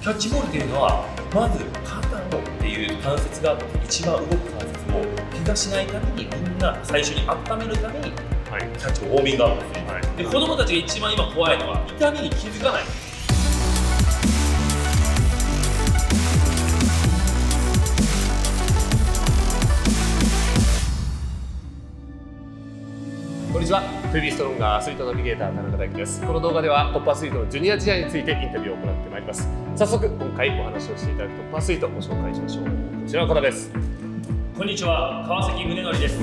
キャッチボールというのはまず肩のっていう関節が一番動く関節を怪我しないためにみんな最初に温めるためにはいキャッチボールウォーミングアップですね、はい。で子供たちが一番今怖いのは痛みに気づかない。ちは。フリーストロンガーアスリートナビゲーター田中大輝です。この動画ではトップアスリートのジュニア時代についてインタビューを行ってまいります。早速今回お話をしていただくトップアスリートをご紹介しましょう。こちらの方です。こんにちは。川崎宗則です。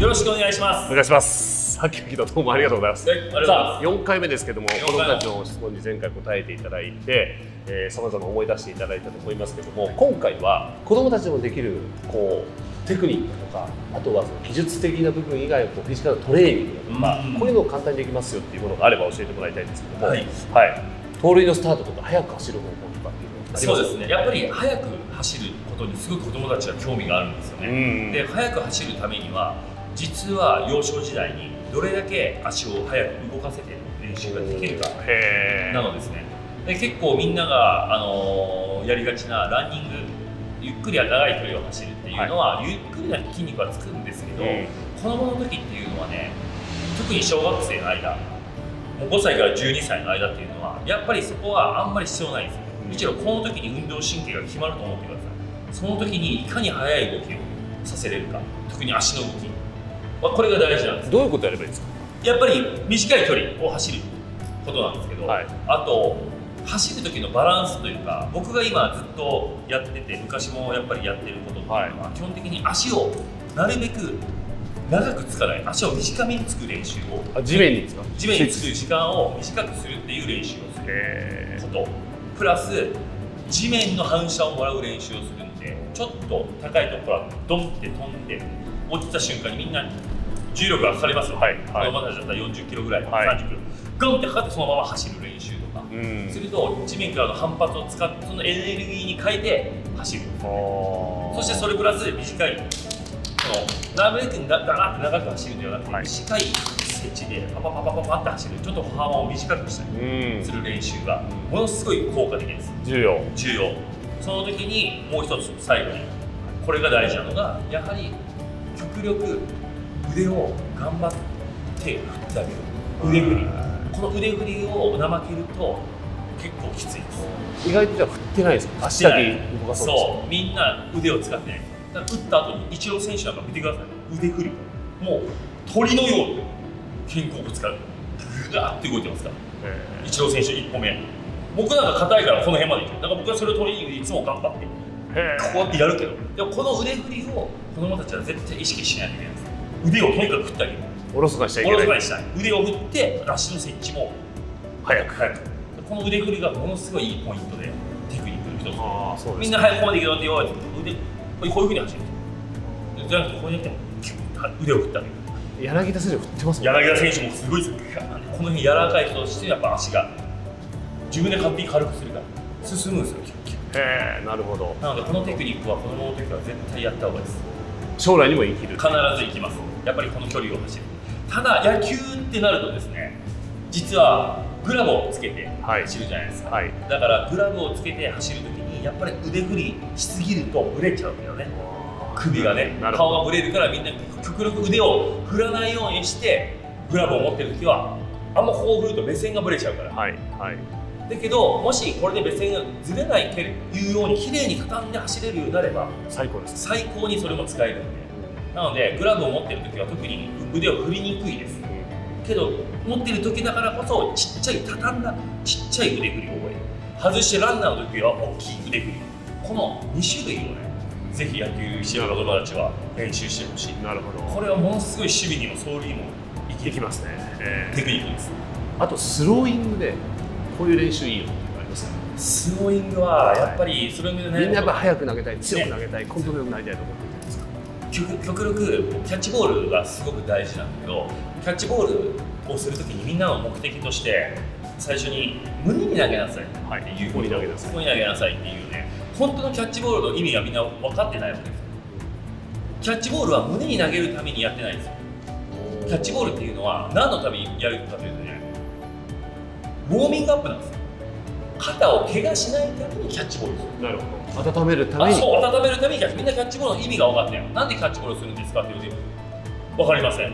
よろしくお願いします。お願いしますはっきどう。もありがとうございます。さあ4回目ですけども回子供たちの質問に前回答えていただいてさまざま思い出していただいたと思いますけども今回は子供たちもできるこうテクニックとかあとはその技術的な部分以外のこうフィジカルトレーニングとか、うん。こういうのを簡単にできますよっていうものがあれば教えてもらいたいんですけども、はい。はい。盗塁のスタートとか速く走る方法とかっていうのはそうですね。やっぱり速く走ることにすごく子供たちは興味があるんですようね、ん。で速く走るためには実は幼少時代にどれだけ足を速く動かせて練習ができるかへなのですね。で結構みんなが、あのーやりがちなランニングゆっくりや長い距離を走るっていうのは、ゆっくりな筋肉はつくんですけど、うん。子供の時っていうのはね特に小学生の間もう5歳から12歳の間っていうのはやっぱりそこはあんまり必要ないんですむしろこの時に運動神経が決まると思ってください。その時にいかに速い動きをさせれるか特に足の動きまあこれが大事なんです。どういうことやればいいですか？やっぱり短い距離を走ることなんですけど、はい。あと走る時のバランスというか僕が今ずっとやってて昔もやっぱりやってることっていうのは、基本的に足をなるべく長くつかない。足を短めにつく練習をあ地面にですか？地面につく時間を短くするっていう練習をするへこと。プラス地面の反射をもらう練習をするんでちょっと高いところからドンって飛んで落ちた瞬間にみんな重力がかかりますよ、はいはい。子供たちだったら40キロぐらい、はい。30キロ。ガンってかかってそのまま走る練習とか、うん。すると地面からの反発を使ってそのエネルギーに変えて走る。そそしてそれプラス短いそのなるべくなだらって長く走るんではなくて、はい。短い設置でパパパパパパって走る。ちょっと歩幅を短くしたりうん。する練習が。ものすごい効果的です。重要。重要。その時にもう一つ最後に。これが大事なのがやはり極力腕を頑張って振ってあげる腕振り。この腕振りを怠けると結構きついです。意外とじゃあ振ってないですか？足だけ動かそうとそう。みんな腕を使って。ないだから打った後にイチロー選手なんか見てください。腕振り。もう鳥のように肩甲骨からぐわーって動いてますから。へイチロー選手1歩目。僕なんか硬いからこの辺までいける。だから僕はそれをトレーニングでいつも頑張ってえこうやってやるけど。でもこの腕振りを子供たちは絶対意識しないといけないんです腕をとにかく振ってあげる。おろそかにしちゃいおけない。ろそかにしたい腕を振って足の設置も早く。早く。この腕振りがものすごいいいポイントでテクニックの一つ。ああそうですみんな早くここまでいけよって言われて腕こういうふうに走るじゃなくてここに来てもキュッと腕を振ってあげる。柳田選手振ってますもん柳田選手もすごいですよ。この辺柔らかい人としてやっぱ足が自分で完璧軽くするから進むんですよへえなるほど。なのでこのテクニックは子供の時から絶対やった方がいいです。将来にも生きる。必ず行きます。やっぱりこの距離を走るただ野球ってなるとですね実はグラブをつけてはい。走るじゃないですか、はい。だからグラブをつけて走るときにやっぱり腕振りしすぎるとブレちゃうんだよね。首がね。顔がブレるからみんな極力腕を振らないようにしてグラブを持ってる時はあんまこう振ると目線がブレちゃうから。はい。はいだけどもしこれで目線がずれないけいうように綺麗に畳んで走れるようになれば最高です最高にそれも使えるんで。なのでグラブを持ってる時は特に腕を振りにくいです。けど持ってる時だからこそちっちゃい畳んだちっちゃい腕振りを覚える。外してランナーの時は大きい腕振り。この2種類をねぜひ野球してる子供たちは練習してほしい。なるほど。これはものすごい守備にも走塁にも生きますね、えテクニックです。ーあとスローイングでこういう練習いいよっていうのありますかスローイングはやっぱりそれもねみんなやっぱ速く投げたい強く投げたいコントロールよくなりたいと思ってるじゃないですか？極極力キャッチボールがすごく大事なんだけどキャッチボールをするときにみんなの目的として最初に胸に投げなさいっていうここに投げなさいここに投げなさい。っていうね本当のキャッチボールの意味がみんな分かってないわけですキャッチボールは胸に投げるためにやってないんですよ。キャッチボールっていうのは何のためにやるかというウォーミングアップなんですよ。肩を怪我しないためにキャッチボールする。なるほど。温めるために。あそう温めるためにキャッチみんなキャッチボールの意味が分かってんなんでキャッチボールするんですかっていうと分かりません、っ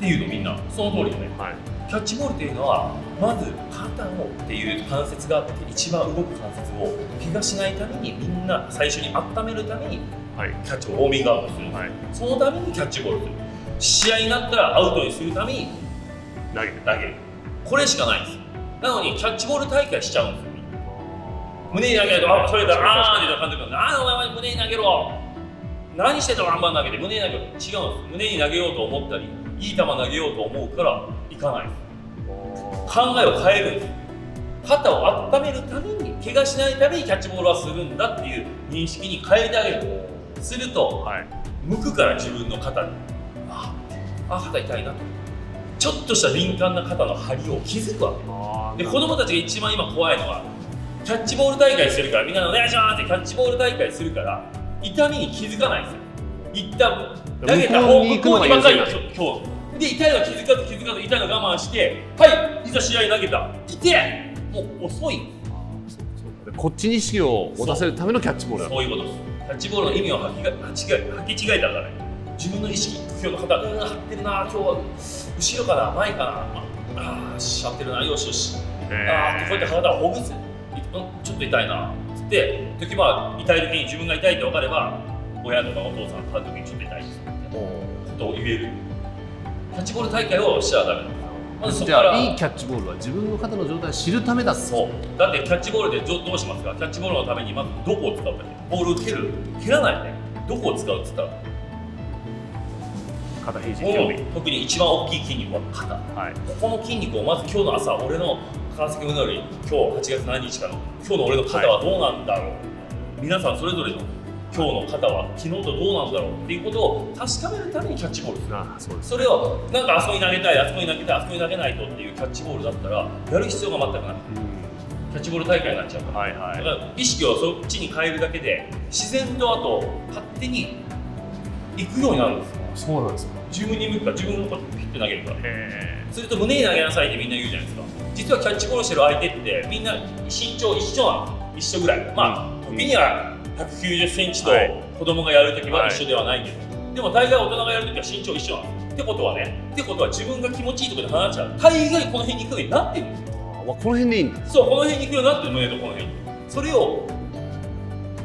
ていうのみんなその通りよね。はい。キャッチボールっていうのはまず肩をっていう関節があって一番動く関節を怪我しないためにみんな最初に温めるためにはい。キャッチボールウォーミングアップするはい。そのためにキャッチボールする。試合になったらアウトにするために投げる投げる。これしかないんです。なのにキャッチボール大会しちゃうんですよ。胸に投げないとあそれだあーって言ったら監督が「あーお前胸に投げろ。何してたのあんま投げて胸に投げろ」違うんです。胸に投げようと思ったりいい球投げようと思うからいかないです。考えを変えるんです。肩を温めるために怪我しないためにキャッチボールはするんだっていう認識に変えてあげる。するとはい。向くから自分の肩にああ肩痛いなとちょっとした敏感な肩の張りを気づくわけ。で子供たちが一番今怖いのはキャッチボール大会するからみんなでお願いしますってキャッチボール大会するから痛みに気づかないんですよ。一旦投げた方向にばっかり優今日今日。で痛いの気づかず気づかず痛いの我慢してはいいざ試合投げた。痛えもう遅い。でこっちに意識を持たせるためのキャッチボールだそういうことです。キャッチボールの意味を履きが履き違え履き違えたからね。自分の意識今日の肩うん張ってるな今日は後ろかな前かなああし張ってるなよしよし。あーこうやって体をほぐすうんちょっと痛いな。つって時は痛い時に自分が痛いって分かれば親とかお父さんが時にちょっと痛いですってことを言える。キャッチボール大会をしちゃダメなのまずそこじゃからあいいキャッチボールは自分の肩の状態を知るためだ。そう。だってキャッチボールでどどうしますか？キャッチボールのためにまずどこを使うかボールを蹴る。蹴らないねどこを使うって言ったら肩肘手首特に一番大きい筋肉は肩。はい。ここの筋肉をまず今日の朝俺の川崎宗則今日8月何日かの今日の俺の肩はどうなんだろう、皆さんそれぞれの今日の肩は昨日とどうなんだろうっていうことを確かめるためにキャッチボールする。あそうですそれをなんかあそこに投げたいあそこに投げたいあそこに投げないとっていうキャッチボールだったらやる必要が全くない。キャッチボール大会になっちゃうから。はいはい。だから意識をそっちに変えるだけで自然とあと勝手に行くようになるんですよそうなんですか自分に向くから自分のことピッて投げるから。へすると胸に投げなさいってみんな言うじゃないですか。実はキャッチボールしてる相手ってみんな身長一緒なの一緒ぐらい。まあ時には190センチとはい。子供がやるときは一緒ではないけど、でも大概大人がやるときは身長一緒なのってことはねってことは自分が気持ちいいところで離っちゃう。大概この辺に行くようになってる。んですよこの辺でいいんだ。そう、この辺に行くようになってる胸とこの辺に。それを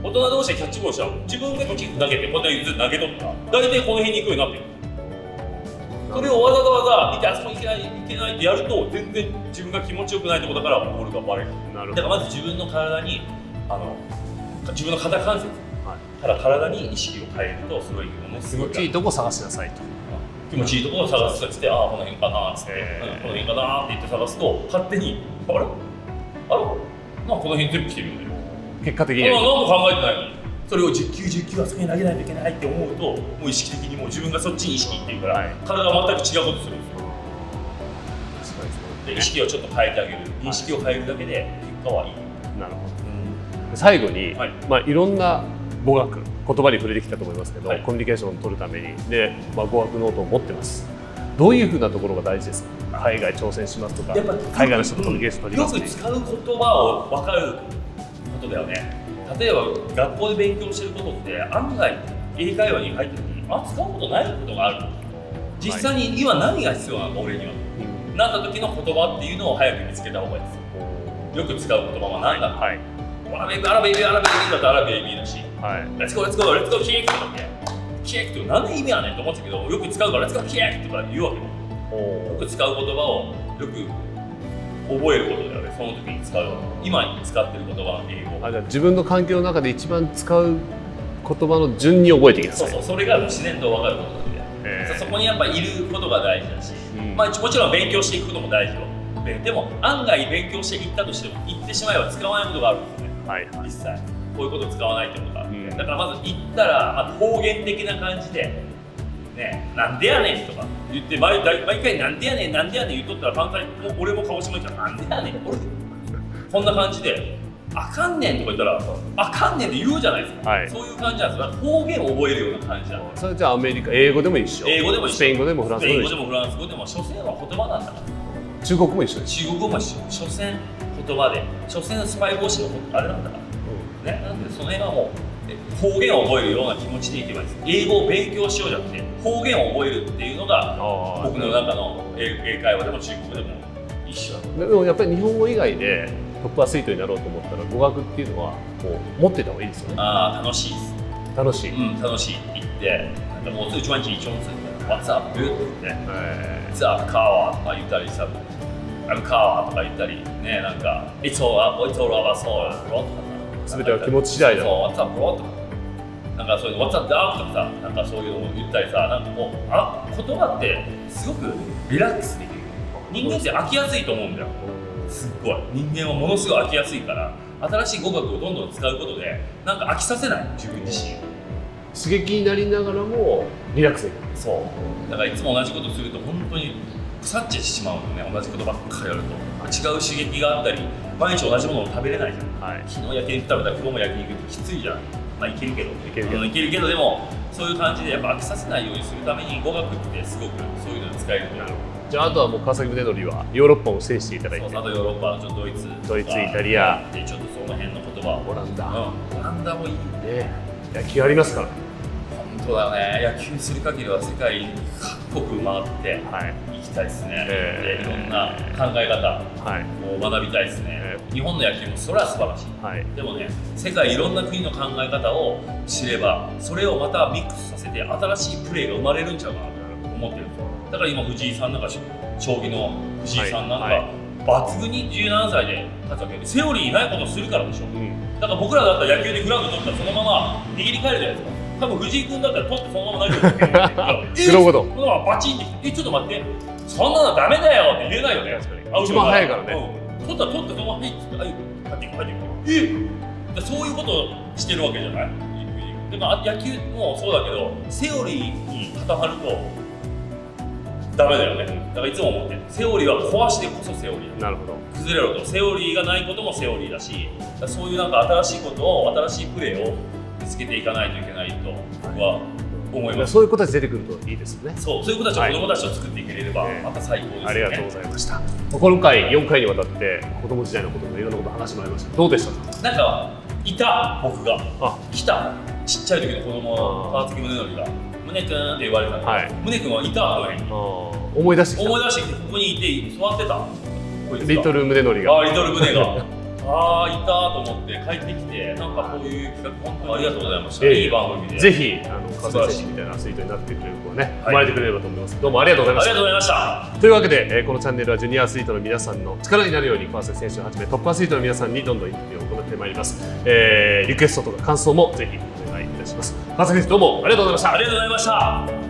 大人同士でキャッチボールしたら自分がこっち投げてこんな投げとった。ら大体この辺に行くようになってる。それをわざわざ見てあそこに行けない行けないってやると全然自分が気持ちよくないところだからボールがバレる。なるだからまず自分の体にあの自分の肩関節はい。から体に意識を変えるとすごいものすごい。気持ちいいとこ探しなさいと。気持ちいいところを探すとしてああこの辺かなっつって、へー。うんこの辺かなって言って探すと勝手にあれ？あれ？なんかこの辺全部来てるよ。ね結果的に。あ何はも考えてないの？にそれを10球10球あそこに投げないといけないって思うともう意識的にもう自分がそっちに意識いってるから、はい。体が全く違うことするんですよ。で意識をちょっと変えてあげる。認識を変えるだけで結果はいい、なるほど。最後に、はい。いまあ、いろんな語学言葉に触れてきたと思いますけど、はい。コミュニケーションを取るためにで、まあ、語学ノートを持ってます。どういうふうなところが大事ですか？海外挑戦しますとかやっぱ海外の人とコミュニケーション取りますよく使う言葉を分かることだよね。例えば学校で勉強してることって案外英会話に入った時にあ使うことないことがある。実際に今何が必要なの？か俺には。うんなった時の言葉っていうのを早く見つけた方がいいです。よく使う言葉は何だ？ろうはい。 atta baby、atta baby、atta baby だったら atta baby だし、はい。 let's go、let's go、let's go, kid とかって、キって何の意味やねんと思ってたけど、よく使うから、 let's go, kid とか言うわけ。よ。よく使う言葉をよく覚えることだよね、その時に使う。今使ってる言葉、英語。あじゃあ自分の環境の中で一番使う言葉の順に覚えてきなさいそうそう、それが自然と分かることなんで、えー。そこにやっぱいることが大事だし、うん。まあ、もちろん勉強していくことも大事よ。でも案外勉強していったとしても行ってしまえば使わないことがあるんですね。はいはい。実際。こういうこと使わないってことがあって、うん。だからまず行ったら、まあ、方言的な感じで「ねなんでやねん」とか言って毎回「なんでやねんなんでやねん」言っとったら関西もう俺も鹿児島行ったら「なんでやねん」俺こんな感じであかんねんとか言ったらあかんねんって言うじゃないですか、はい。そういう感じなんですよ。方言を覚えるような感じなんそれじゃあアメリカ英語でも一緒。英語でも一緒。スペイン語でもフランススペイン語語でもでもフランス語でも所詮は言葉なんだから。中国語も一緒中国語も一緒。所詮言葉で。所詮スパイ防止のあれなんだから。ねなんでその辺はもうえ方言を覚えるような気持ちでいけばいいです。英語を勉強しようじゃなくて方言を覚えるっていうのがあ僕の中の英英会話でも中国語でも一緒だ。でもやっぱり日本語以外でトップアスリートになろうと思ったら語学っていうのはこう持ってた方がいいですよね。ああ楽しいです。楽しい、うん楽しい。行ってなんかもう最专辑一中文 What's up dude? ってえ What's up car とか言ったりさ I'm car とか言ったりねなんか It's all up It's all about soul とかさ全ては気持ち次第だ。そう What's up bro とかなんかそういう What's up dog とかさなんかそういうのを言ったりさなんかもうあ言葉ってすごくリラックスできる人間って飽きやすいと思うんだよすっごい人間はものすごい飽きやすいから新しい語学をどんどん使うことでなんか飽きさせない自分自身刺激になりながらもリラックスできるそうだからいつも同じことすると本当に腐っちしまうのね同じことばっかりやると。違う刺激があったり毎日同じものを食べれないじゃん。はい。昨日焼肉食べたら今日も焼肉ってきついじゃん。まあいけるけどいけるけど。いけるけどでもそういう感じでやっぱ飽きさせないようにするために語学ってすごくそういうのに使えると。思うじゃああとはもう川崎宗則はヨーロッパを制していただいて。そうあとヨーロッパちょっとドイツ。ドイツイタリア。でちょっとその辺の言葉を。オランダ、うん。オランダもいいね。野球ありますから。本当だね。野球する限りは世界各国回ってはい。行きたいですね、えー。でいろんな考え方はい。を学びたいですね、え日本の野球もそれは素晴らしい。はい。でもね世界いろんな国の考え方を知ればそれをまたミックスさせて新しいプレーが生まれるんちゃうかなと思ってるんですよ。だから今藤井さんなんか将棋の藤井さんなんか、はい。はい抜群に17歳で勝つわけでセオリーないことをするからでしょ。うん。だから僕らだったら野球でグラブ取ったらそのまま握り替えるじゃないですか多分藤井君だったら取ってそのまま投げる んですけどなるほど。このままバチンってきてえちょっと待って。そんなのダメだよって言えないよね。アウト一番早いからね。うん。取ったら取ってそのままはいっつってはい入っていく入っていくえでそういうことをしてるわけじゃない？でもあ野球もそうだけどセオリーに固まるとダメだよね。だからいつも思って。るセオリーは壊してこそセオリーだ。なるほど。崩れろと。セオリーがないこともセオリーだしそういうなんか新しいことを新しいプレーを見つけていかないといけないと僕は思います、そういう子たち出てくるといいですよね。そうそういう子たちをはい。子供たちを作っていければええ。また最高ですよね、ありがとうございました。今回4回にわたって子供時代のこともいろんなこと話してもらいました。どうでした？かなんかいた僕が。あ。来た。ちっちゃい時の子供の川崎宗則が宗君って言われたの、はい。宗君はいたこの辺に。思い出して思い出してここにいて座ってた。リトル宗則が。リトル胸が ああいたと思って帰ってきてなんかこういう企画本当にありがとうございました、ええ。いい番組で。ぜひあの川素晴らしい。崎選手みたいなアスリートになってくれる子をね、はい。生まれてくれればと思います。どうもありがとうございました。ありがとうございました。というわけで、えーこのチャンネルはジュニアアスリートの皆さんの力になるように川崎選手をはじめトップアスリートの皆さんにどんどんインタビューを行ってまいります、えーリクエストとか感想もぜひお願いいたします。川崎選手どうもありがとうございました。ありがとうございました